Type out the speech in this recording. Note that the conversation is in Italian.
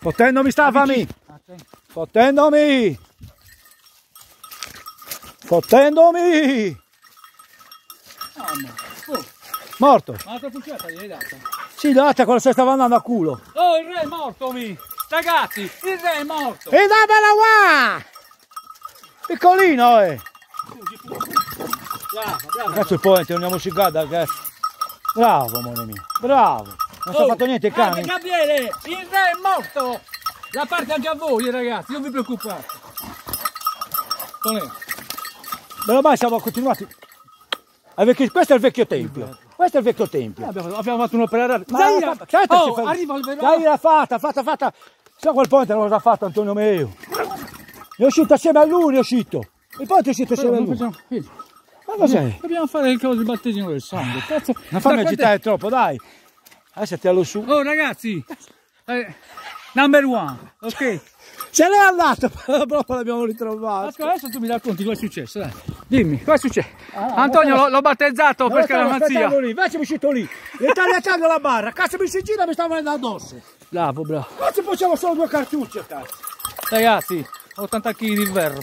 Fottendomi stafami! Fottendomi! Fottendomi! Oh, Morto! ma la tua fucilata gliel'hai data? Sì, date quello se stava andando a culo! Oh, il re è morto, mi! Ragazzi, il re è morto! E dammela qua! Piccolino, eh! Bravo, bravo! Cazzo il point, andiamoci qua da cazzo! Bravo, amore mio! Bravo! Non Oh, fatto niente cane! Gabriele, il re è morto! La parte anche a voi, ragazzi, non vi preoccupate. Meno male siamo continuati. Vecchio- Questo è il vecchio tempio. Questo è il vecchio tempio. abbiamo, abbiamo fatto un'opera Ma Dai, l'ha fatta- certo, oh, fa- arriva il vero. Dai, l'ha fatta, fatta, fatta. Sa quel ponte l'ho già fatto Antonio mio. È uscito assieme a lui, è uscito. Il ponte è uscito assieme a Non lui. facciamo- Ma cos'è? Dobbiamo fare il coso di battesimo del sangue. Cazzo, Non fammi da quante- agitare troppo, dai. Adesso tiralo su. Oh ragazzi, eh, number one, ok? Se n'è andato, però l'abbiamo ritrovato. Ascolta, adesso tu mi racconti cosa è successo, dai. Dimmi, cosa è successo? Ah, Antonio l'ho, battezzato per stavo scaramanzia. aspettando lì, invece è uscito lì. E tagliando la barra, cazzo mi si gira mi stava venendo addosso. Bravo, bravo. Cazzo facciamo solo due cartucce, cazzo. Ragazzi, 80 kg di ferro.